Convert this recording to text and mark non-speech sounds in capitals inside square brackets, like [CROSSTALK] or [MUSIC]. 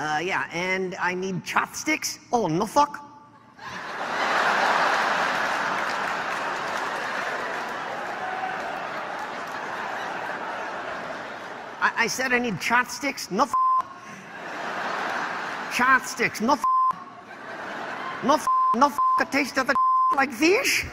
Uh, yeah, and I need chopsticks. Oh, no fuck. I, I said I need chopsticks. No f- chopsticks. No f- no f- no f- a taste of the [LAUGHS] like fish.